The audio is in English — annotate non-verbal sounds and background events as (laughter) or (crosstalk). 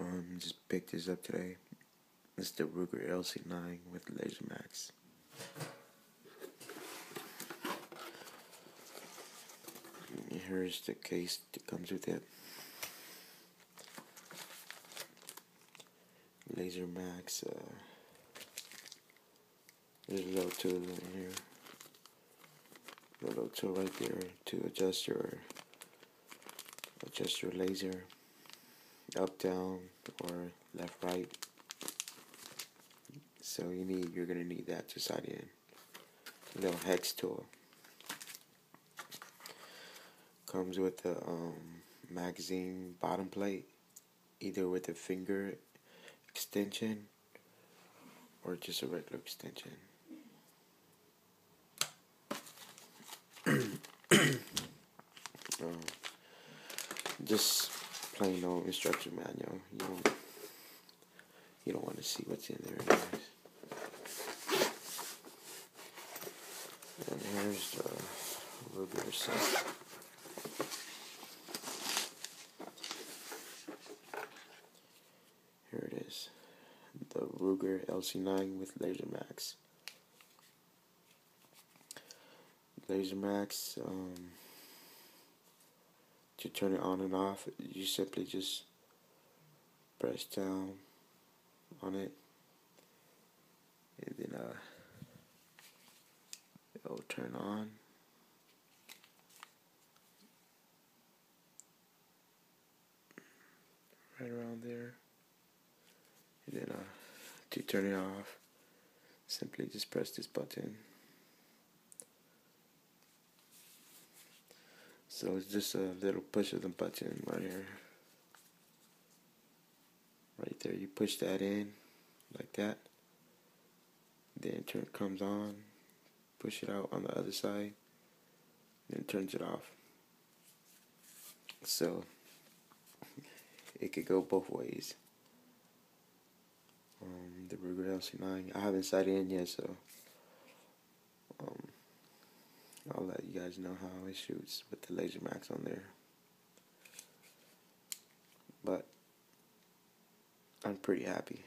Um, just picked this up today. It's the Ruger LC9 with LaserMax. Here's the case that comes with it. LaserMax. Uh, there's a little tool in here. A little tool right there to adjust your adjust your laser up, down, or left, right. So you need you're gonna need that to sight in. Little hex tool. Comes with the um, magazine bottom plate, either with a finger extension or just a regular extension. (clears throat) um, just plain old instruction manual. You don't you don't want to see what's in there anyways. And here's the Ruger set. Here it is. The Ruger LC9 with LaserMax. Laser Max, um, to turn it on and off, you simply just press down on it and then uh, it'll turn on. Right around there. And then uh, to turn it off, simply just press this button. So it's just a little push of the button right here. Right there, you push that in like that. Then turn comes on. Push it out on the other side. Then turns it off. So (laughs) it could go both ways. Um, the Ruger LC9. I haven't sighted in yet, so um, I'll let you guys know how it shoots with the LaserMax on there. But I'm pretty happy.